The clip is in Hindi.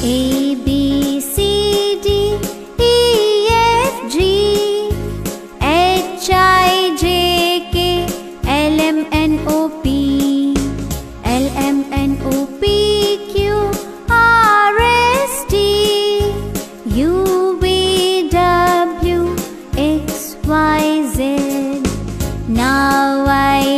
A B C D E F G H I J K L M N O P L M N O P Q R S T U V W X Y Z Now I